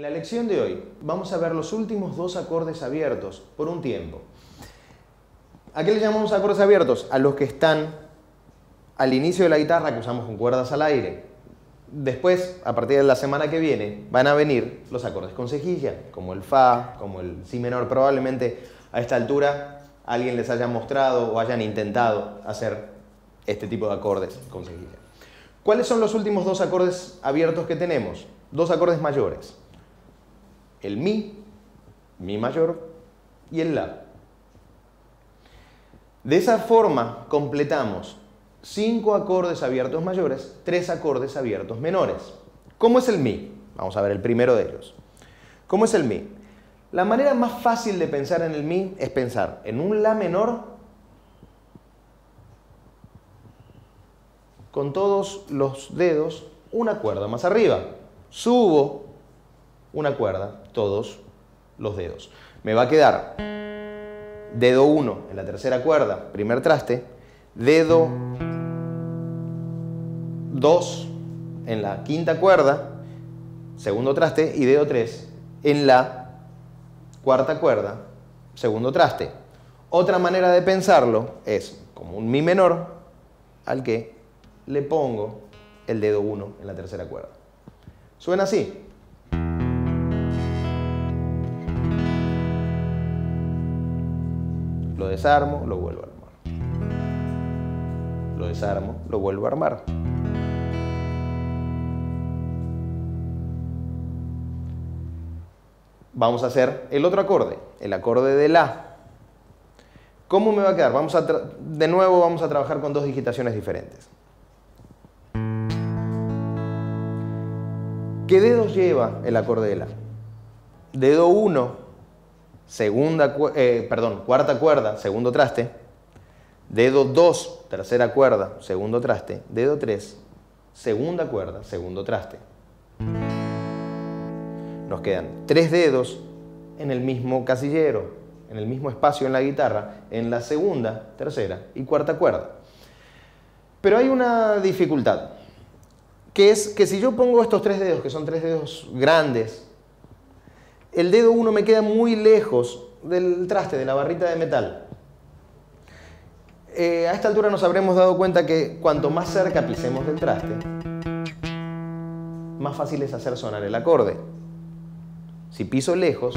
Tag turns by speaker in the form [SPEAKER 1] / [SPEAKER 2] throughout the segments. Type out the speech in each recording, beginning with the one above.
[SPEAKER 1] En la lección de hoy vamos a ver los últimos dos acordes abiertos por un tiempo. ¿A qué le llamamos acordes abiertos? A los que están al inicio de la guitarra que usamos con cuerdas al aire. Después, a partir de la semana que viene, van a venir los acordes con cejilla, como el Fa, como el Si menor. Probablemente a esta altura alguien les haya mostrado o hayan intentado hacer este tipo de acordes con cejilla. ¿Cuáles son los últimos dos acordes abiertos que tenemos? Dos acordes mayores el Mi, Mi mayor y el La. De esa forma completamos cinco acordes abiertos mayores, tres acordes abiertos menores. ¿Cómo es el Mi? Vamos a ver el primero de ellos. ¿Cómo es el Mi? La manera más fácil de pensar en el Mi es pensar en un La menor con todos los dedos una cuerda más arriba. Subo una cuerda, todos los dedos. Me va a quedar dedo 1 en la tercera cuerda, primer traste, dedo 2 en la quinta cuerda, segundo traste, y dedo 3 en la cuarta cuerda, segundo traste. Otra manera de pensarlo es como un mi menor al que le pongo el dedo 1 en la tercera cuerda. Suena así. Lo desarmo, lo vuelvo a armar. Lo desarmo, lo vuelvo a armar. Vamos a hacer el otro acorde, el acorde de La. ¿Cómo me va a quedar? Vamos a de nuevo vamos a trabajar con dos digitaciones diferentes. ¿Qué dedos lleva el acorde de La? Dedo 1 segunda, eh, perdón, cuarta cuerda, segundo traste, dedo 2, tercera cuerda, segundo traste, dedo 3, segunda cuerda, segundo traste. Nos quedan tres dedos en el mismo casillero, en el mismo espacio en la guitarra, en la segunda, tercera y cuarta cuerda. Pero hay una dificultad, que es que si yo pongo estos tres dedos, que son tres dedos grandes, el dedo 1 me queda muy lejos del traste, de la barrita de metal. Eh, a esta altura nos habremos dado cuenta que cuanto más cerca pisemos del traste, más fácil es hacer sonar el acorde. Si piso lejos,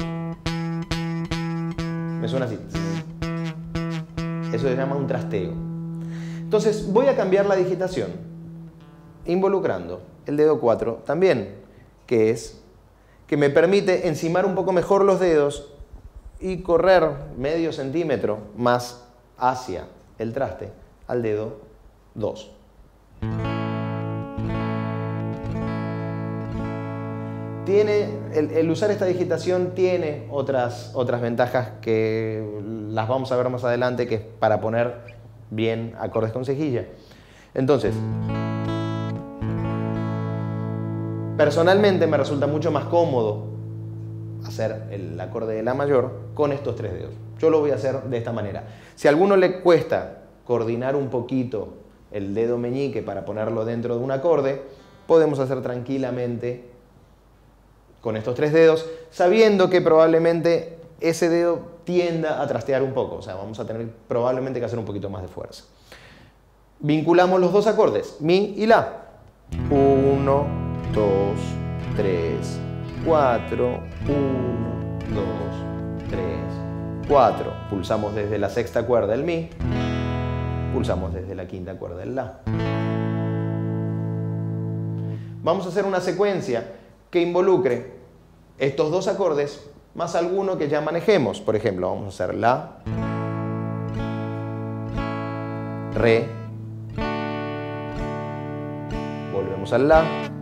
[SPEAKER 1] me suena así. Eso se llama un trasteo. Entonces voy a cambiar la digitación, involucrando el dedo 4 también, que es que me permite encimar un poco mejor los dedos y correr medio centímetro más hacia el traste al dedo 2. Tiene, el, usar esta digitación tiene otras, otras ventajas que las vamos a ver más adelante, que es para poner bien acordes con cejilla. Entonces, Personalmente me resulta mucho más cómodo hacer el acorde de la mayor con estos tres dedos. Yo lo voy a hacer de esta manera. Si a alguno le cuesta coordinar un poquito el dedo meñique para ponerlo dentro de un acorde, podemos hacer tranquilamente con estos tres dedos, sabiendo que probablemente ese dedo tienda a trastear un poco, o sea, vamos a tener probablemente que hacer un poquito más de fuerza. Vinculamos los dos acordes, mi y la. Uno, 2, 3, 4, 1, 2, 3, 4. Pulsamos desde la sexta cuerda el Mi, pulsamos desde la quinta cuerda el La. Vamos a hacer una secuencia que involucre estos dos acordes más alguno que ya manejemos. Por ejemplo, vamos a hacer La, Re, volvemos al La,